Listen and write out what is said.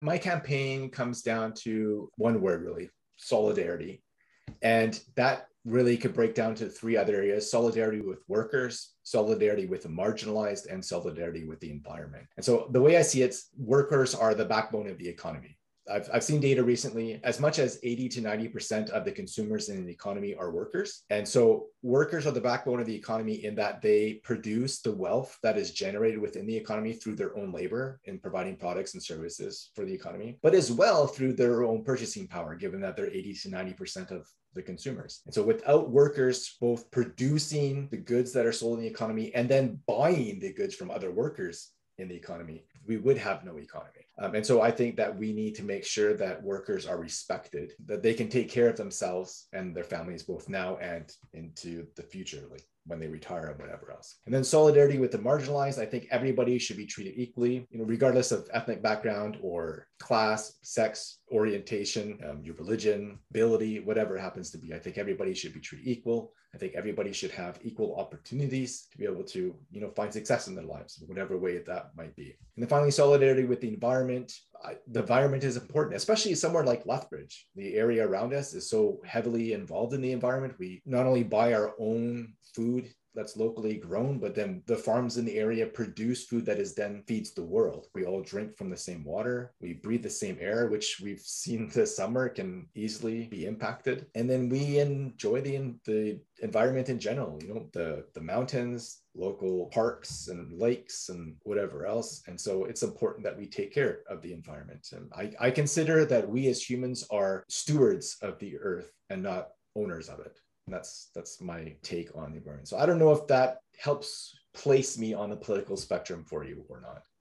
My campaign comes down to one word really solidarity. And that really could break down to three other areas solidarity with workers, solidarity with the marginalized, and solidarity with the environment. And so the way I see it, workers are the backbone of the economy. I've, I've seen data recently as much as 80 to 90% of the consumers in the economy are workers. And so workers are the backbone of the economy in that they produce the wealth that is generated within the economy through their own labor in providing products and services for the economy, but as well through their own purchasing power, given that they're 80 to 90% of the consumers. And so without workers both producing the goods that are sold in the economy and then buying the goods from other workers in the economy, we would have no economy. Um, and so I think that we need to make sure that workers are respected, that they can take care of themselves and their families both now and into the future, like when they retire and whatever else. And then solidarity with the marginalized. I think everybody should be treated equally, you know, regardless of ethnic background or class, sex, orientation, um, your religion, ability, whatever it happens to be. I think everybody should be treated equal. I think everybody should have equal opportunities to be able to, you know, find success in their lives, whatever way that might be. And then finally, solidarity with the environment. I, the environment is important, especially somewhere like Lethbridge. The area around us is so heavily involved in the environment. We not only buy our own food that's locally grown, but then the farms in the area produce food that is then feeds the world. We all drink from the same water, we breathe the same air, which we've seen this summer can easily be impacted. And then we enjoy the, the environment in general, you know, the, the mountains, local parks and lakes and whatever else. And so it's important that we take care of the environment. And I, I consider that we as humans are stewards of the earth and not owners of it. And that's that's my take on the environment. So I don't know if that helps place me on the political spectrum for you or not.